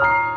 Bye.